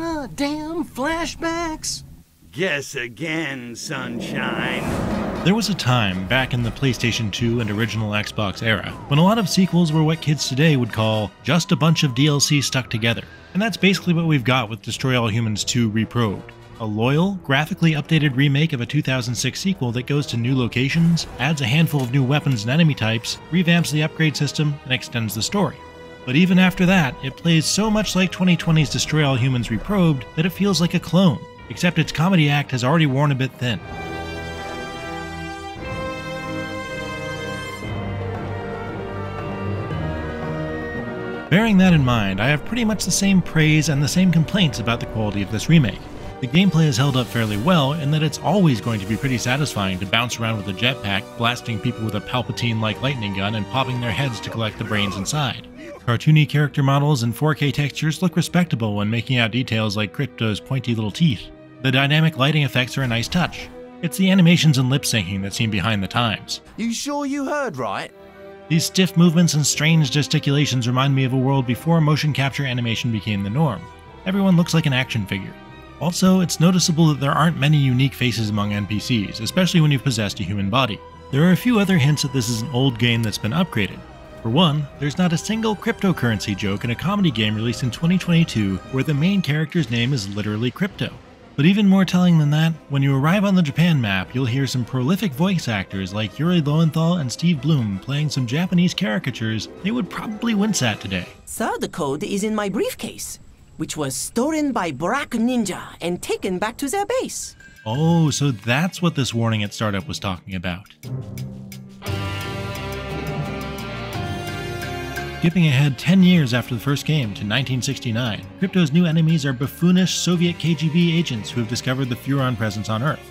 Goddamn flashbacks! Guess again, sunshine. There was a time back in the PlayStation 2 and original Xbox era when a lot of sequels were what kids today would call just a bunch of DLC stuck together. And that's basically what we've got with Destroy All Humans 2 Reprobed. A loyal, graphically updated remake of a 2006 sequel that goes to new locations, adds a handful of new weapons and enemy types, revamps the upgrade system, and extends the story. But even after that, it plays so much like 2020's Destroy All Humans Reprobed that it feels like a clone, except its comedy act has already worn a bit thin. Bearing that in mind, I have pretty much the same praise and the same complaints about the quality of this remake. The gameplay has held up fairly well in that it's always going to be pretty satisfying to bounce around with a jetpack, blasting people with a Palpatine like lightning gun and popping their heads to collect the brains inside. Cartoony character models and 4K textures look respectable when making out details like Crypto's pointy little teeth. The dynamic lighting effects are a nice touch. It's the animations and lip syncing that seem behind the times. You sure you heard right? These stiff movements and strange gesticulations remind me of a world before motion capture animation became the norm. Everyone looks like an action figure. Also, it's noticeable that there aren't many unique faces among NPCs, especially when you've possessed a human body. There are a few other hints that this is an old game that's been upgraded. For one, there's not a single cryptocurrency joke in a comedy game released in 2022 where the main character's name is literally crypto. But even more telling than that, when you arrive on the Japan map, you'll hear some prolific voice actors like Yuri Lowenthal and Steve Blum playing some Japanese caricatures they would probably wince at today. Third code is in my briefcase, which was stolen by Black Ninja and taken back to their base. Oh, so that's what this warning at startup was talking about. Skipping ahead 10 years after the first game to 1969, Crypto's new enemies are buffoonish Soviet KGB agents who have discovered the Furon presence on Earth.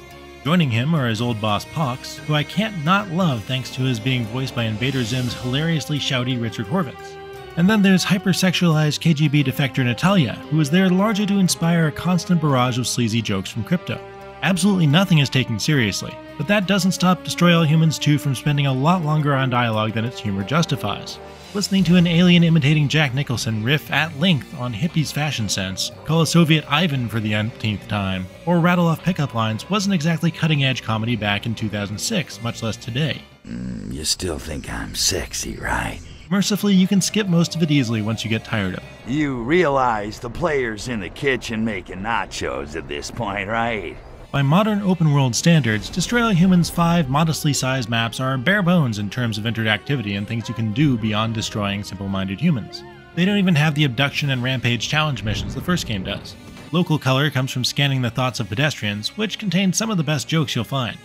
Joining him are his old boss Pox, who I can't not love thanks to his being voiced by Invader Zim's hilariously shouty Richard Horvitz. And then there's hypersexualized KGB defector Natalia, who is there largely to inspire a constant barrage of sleazy jokes from Crypto. Absolutely nothing is taken seriously, but that doesn't stop Destroy All Humans 2 from spending a lot longer on dialogue than its humor justifies. Listening to an alien imitating Jack Nicholson riff at length on hippies' fashion sense, call a Soviet Ivan for the umpteenth time, or rattle off pickup lines wasn't exactly cutting edge comedy back in 2006, much less today. Mm, you still think I'm sexy, right? Mercifully, you can skip most of it easily once you get tired of it. You realize the player's in the kitchen making nachos at this point, right? By modern open world standards, Destroy All Humans 5 modestly sized maps are bare bones in terms of interactivity and things you can do beyond destroying simple minded humans. They don't even have the abduction and rampage challenge missions the first game does. Local color comes from scanning the thoughts of pedestrians, which contains some of the best jokes you'll find.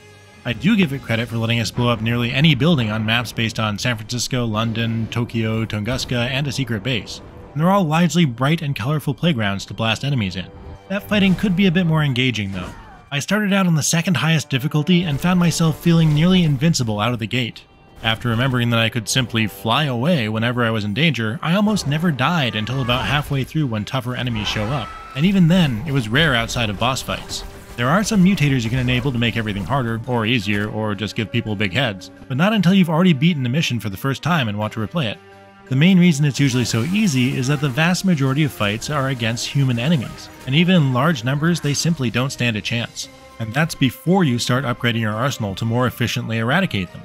I do give it credit for letting us blow up nearly any building on maps based on San Francisco, London, Tokyo, Tunguska, and a secret base. And they're all largely bright and colorful playgrounds to blast enemies in. That fighting could be a bit more engaging though, I started out on the second highest difficulty and found myself feeling nearly invincible out of the gate. After remembering that I could simply fly away whenever I was in danger, I almost never died until about halfway through when tougher enemies show up, and even then, it was rare outside of boss fights. There are some mutators you can enable to make everything harder, or easier, or just give people big heads, but not until you've already beaten the mission for the first time and want to replay it. The main reason it's usually so easy is that the vast majority of fights are against human enemies, and even in large numbers, they simply don't stand a chance. And that's before you start upgrading your arsenal to more efficiently eradicate them.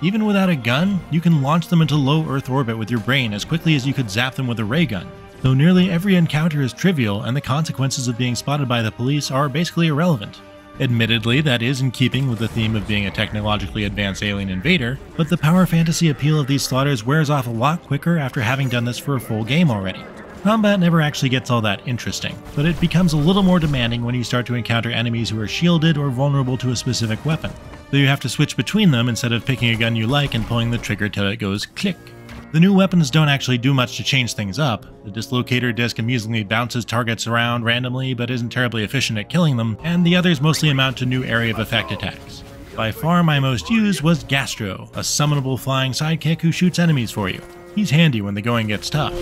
Even without a gun, you can launch them into low Earth orbit with your brain as quickly as you could zap them with a ray gun. Though nearly every encounter is trivial and the consequences of being spotted by the police are basically irrelevant. Admittedly, that is in keeping with the theme of being a technologically advanced alien invader, but the power fantasy appeal of these slaughters wears off a lot quicker after having done this for a full game already. Combat never actually gets all that interesting, but it becomes a little more demanding when you start to encounter enemies who are shielded or vulnerable to a specific weapon, though you have to switch between them instead of picking a gun you like and pulling the trigger till it goes click. The new weapons don't actually do much to change things up. The dislocator disc amusingly bounces targets around randomly but isn't terribly efficient at killing them, and the others mostly amount to new area of effect attacks. By far my most used was Gastro, a summonable flying sidekick who shoots enemies for you. He's handy when the going gets tough.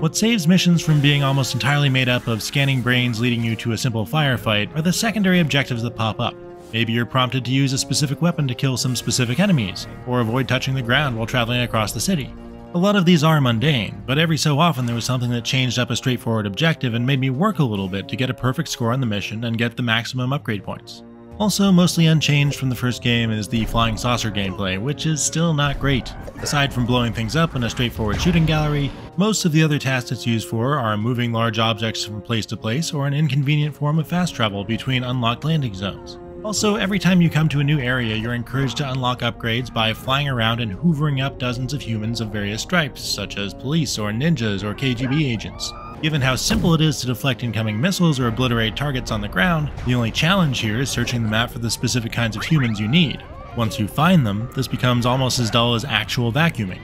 What saves missions from being almost entirely made up of scanning brains leading you to a simple firefight are the secondary objectives that pop up. Maybe you're prompted to use a specific weapon to kill some specific enemies, or avoid touching the ground while traveling across the city. A lot of these are mundane, but every so often there was something that changed up a straightforward objective and made me work a little bit to get a perfect score on the mission and get the maximum upgrade points. Also, mostly unchanged from the first game is the flying saucer gameplay, which is still not great. Aside from blowing things up in a straightforward shooting gallery, most of the other tasks it's used for are moving large objects from place to place or an inconvenient form of fast travel between unlocked landing zones. Also, every time you come to a new area, you're encouraged to unlock upgrades by flying around and hoovering up dozens of humans of various stripes, such as police or ninjas or KGB agents. Given how simple it is to deflect incoming missiles or obliterate targets on the ground, the only challenge here is searching the map for the specific kinds of humans you need. Once you find them, this becomes almost as dull as actual vacuuming.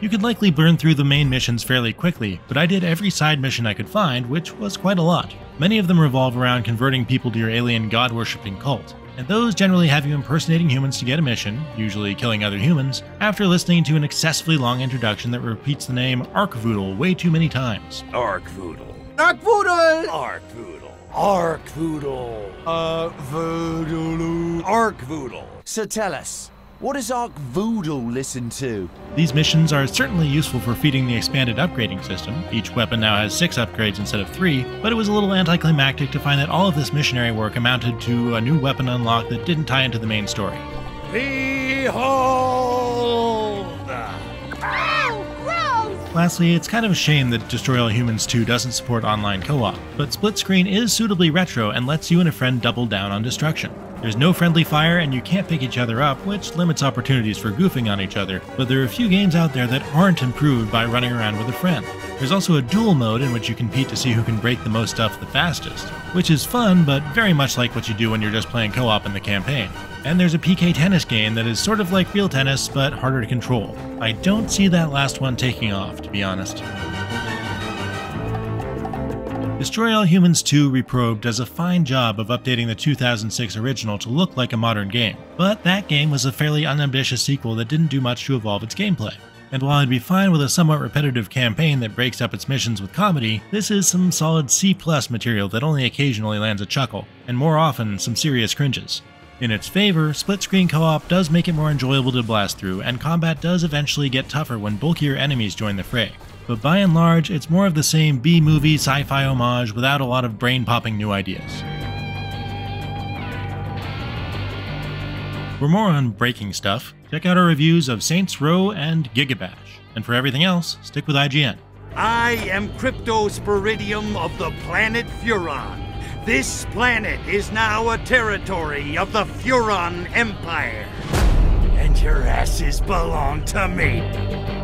You could likely burn through the main missions fairly quickly, but I did every side mission I could find, which was quite a lot. Many of them revolve around converting people to your alien god worshipping cult and those generally have you impersonating humans to get a mission, usually killing other humans, after listening to an excessively long introduction that repeats the name Arkvoodle way too many times. Arkvoodle. Arkvoodle! Arkvoodle. Arkvoodle. Arkvoodle. Arkvoodle. So tell us, what does Arkvoodle listen to? These missions are certainly useful for feeding the expanded upgrading system. Each weapon now has six upgrades instead of three, but it was a little anticlimactic to find that all of this missionary work amounted to a new weapon unlock that didn't tie into the main story. Behold! Lastly, it's kind of a shame that Destroy All Humans 2 doesn't support online co op, but split screen is suitably retro and lets you and a friend double down on destruction. There's no friendly fire and you can't pick each other up, which limits opportunities for goofing on each other, but there are a few games out there that aren't improved by running around with a friend. There's also a duel mode in which you compete to see who can break the most stuff the fastest, which is fun, but very much like what you do when you're just playing co op in the campaign. And there's a PK tennis game that is sort of like real tennis, but harder to control. I don't see that last one taking off, to be honest. Destroy All Humans 2 Reprobed does a fine job of updating the 2006 original to look like a modern game, but that game was a fairly unambitious sequel that didn't do much to evolve its gameplay. And while I'd be fine with a somewhat repetitive campaign that breaks up its missions with comedy, this is some solid C plus material that only occasionally lands a chuckle, and more often some serious cringes. In its favor, split screen co op does make it more enjoyable to blast through, and combat does eventually get tougher when bulkier enemies join the fray but by and large, it's more of the same B movie sci fi homage without a lot of brain popping new ideas. For more on breaking stuff, check out our reviews of Saints Row and Gigabash. And for everything else, stick with IGN. I am Cryptosporidium of the planet Furon. This planet is now a territory of the Furon Empire. And your asses belong to me.